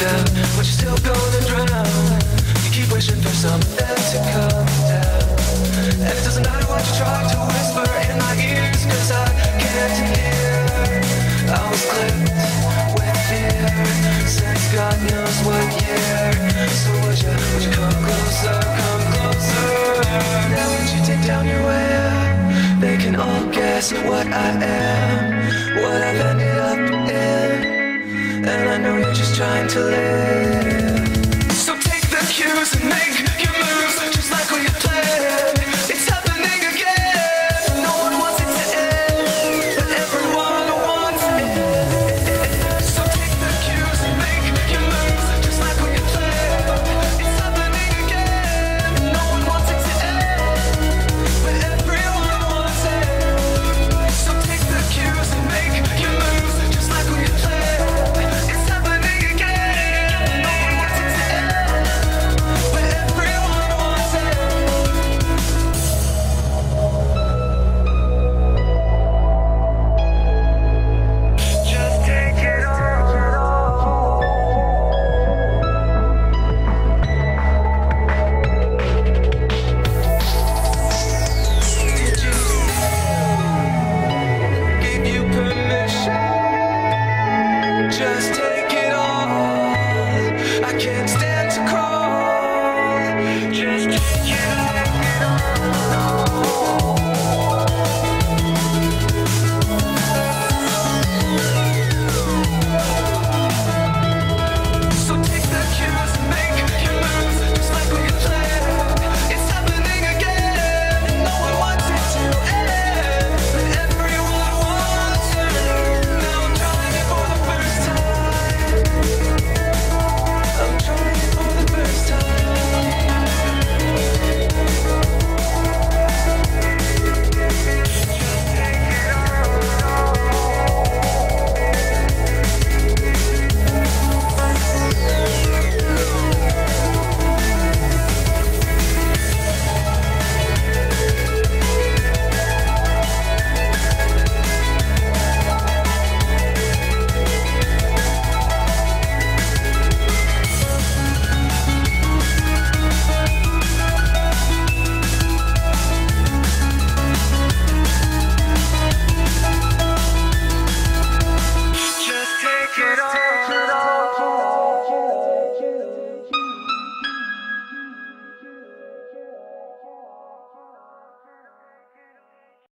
but you're still gonna drown. You keep wishing for something to come down. And it doesn't matter what you try to whisper in my ears, cause I can't hear. I was clipped with fear since God knows what year. So would you, would you come closer, come closer? Now would you take down your way? They can all guess what I am, what I've been. And I know you're just trying to live. So take the cues and make Thank you.